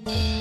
balung Bunda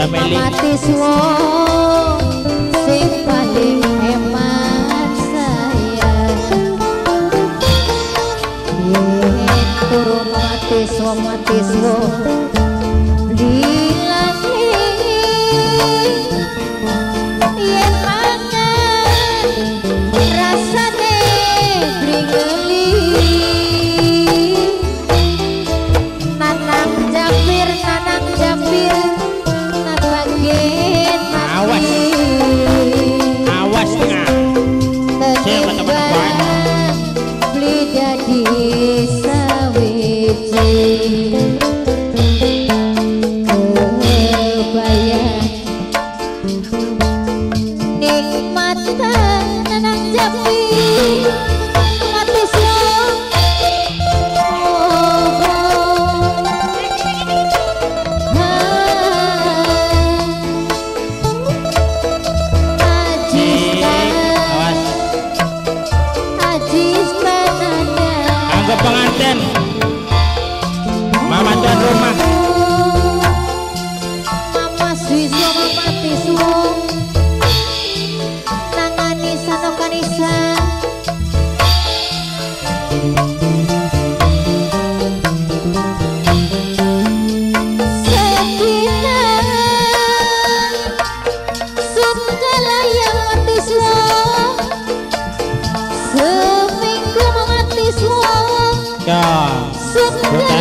Kameli mati suwo sing paling hemat saya. Ye turu mati suwo mati suwo. matang nanang jepi ngatus Pengantin.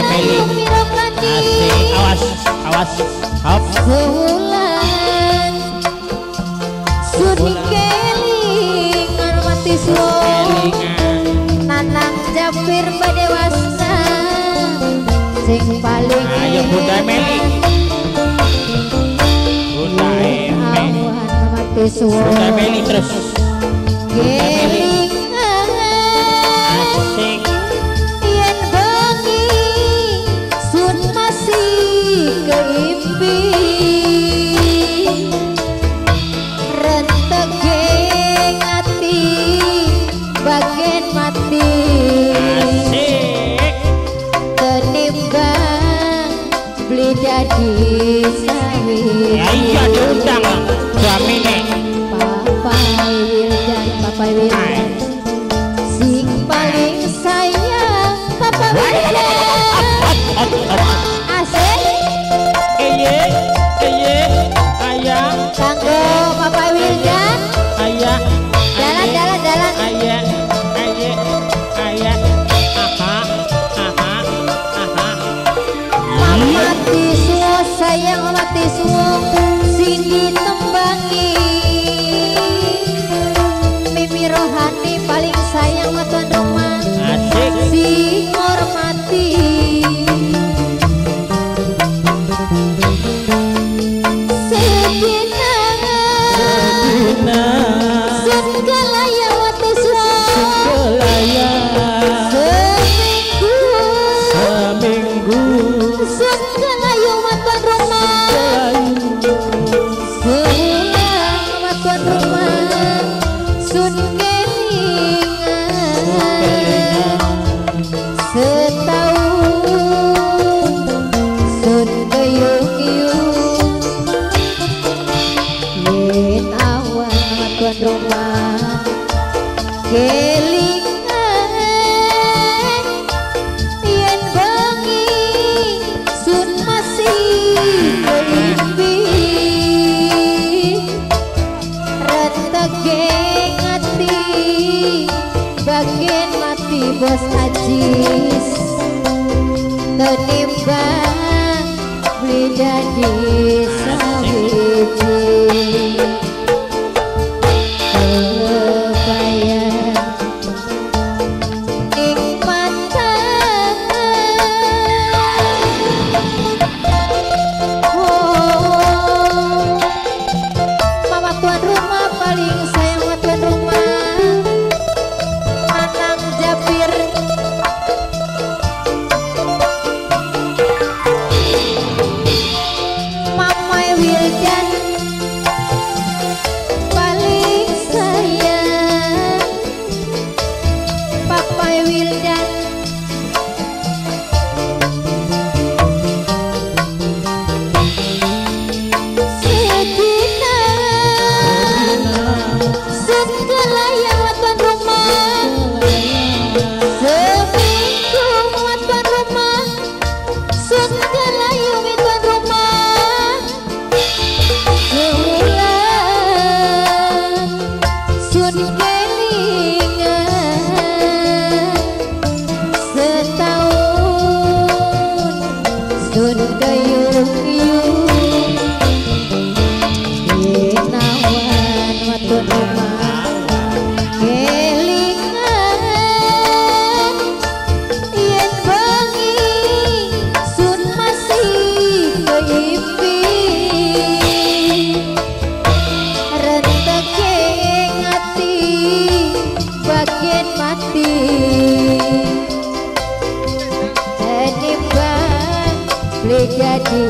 Peli awas awas hop Sebulan Suni keling ngarmati suwon Nanang japir badewasa Sing paling Ayo budai meli. Budai meli budai meli terus. Bunda meli anh cha chú tăng 对。bagian mati bos ajis. Tenimbang beli jadi sawit will. Jadi